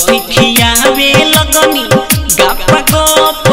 कथी लगनी। गप गप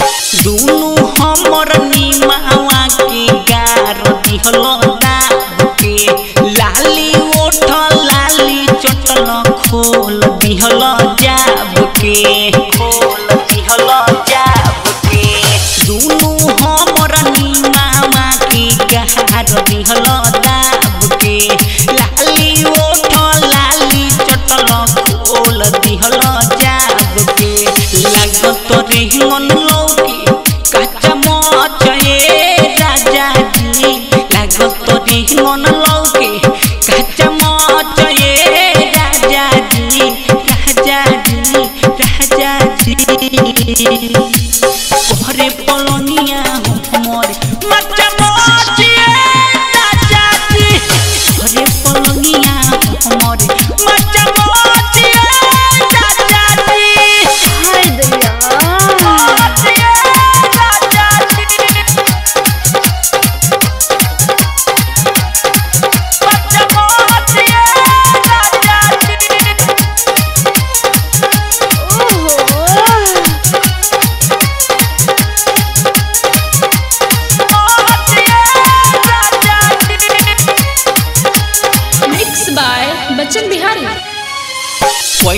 दोनों हमर निमावा के गार के लाली ओठ, लाली चटल खोल दिहलो जाब के। खोल दिहलो जाब के। दोनों हमर निमावा के गार दिहलो दाब लाली ओठल लाली चटल खोल दिहलो जाब Thank you.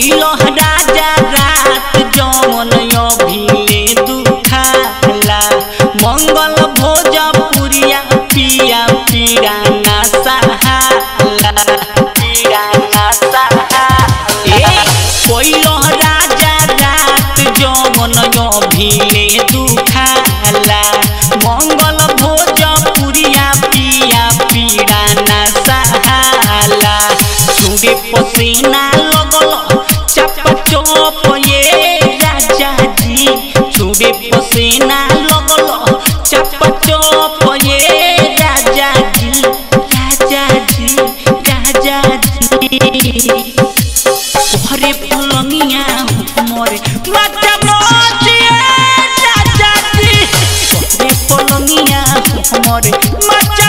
भैलो राजा हरे फुलंगिया मोरे माता मोचिया चाचा की तोहरे फुलंगिया मोरे माता